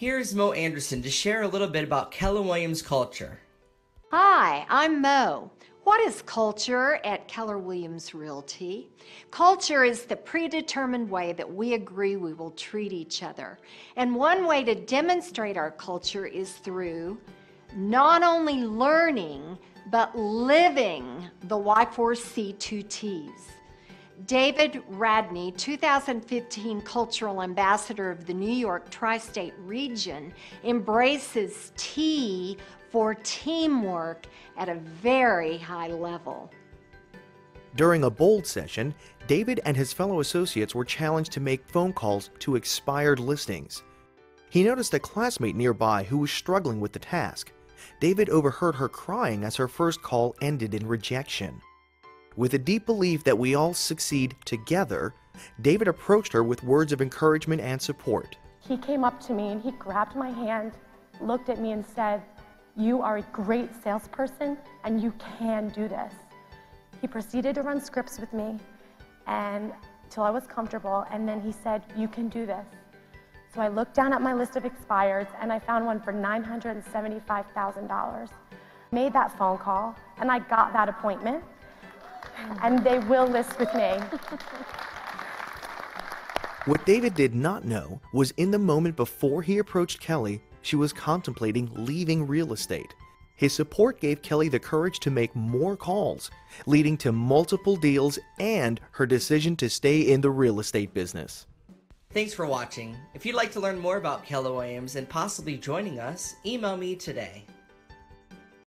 Here's Mo Anderson to share a little bit about Keller Williams culture. Hi, I'm Mo. What is culture at Keller Williams Realty? Culture is the predetermined way that we agree we will treat each other. And one way to demonstrate our culture is through not only learning, but living the WI4C2TS. David Radney, 2015 Cultural Ambassador of the New York Tri State region, embraces T for teamwork at a very high level. During a bold session, David and his fellow associates were challenged to make phone calls to expired listings. He noticed a classmate nearby who was struggling with the task. David overheard her crying as her first call ended in rejection. With a deep belief that we all succeed together, David approached her with words of encouragement and support. He came up to me and he grabbed my hand, looked at me, and said, You are a great salesperson and you can do this. He proceeded to run scripts with me and till I was comfortable, and then he said, You can do this. So I looked down at my list of expireds and I found one for $975,000. Made that phone call and I got that appointment and they will list with me. What David did not know was in the moment before he approached Kelly, she was contemplating leaving real estate. His support gave Kelly the courage to make more calls, leading to multiple deals and her decision to stay in the real estate business. Thanks for watching. If you'd like to learn more about Keller Williams and possibly joining us, email me today.